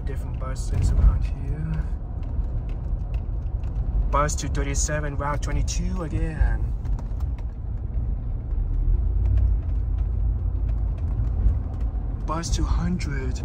more different buses around here. Bus 237, Route 22 again. Bus 200.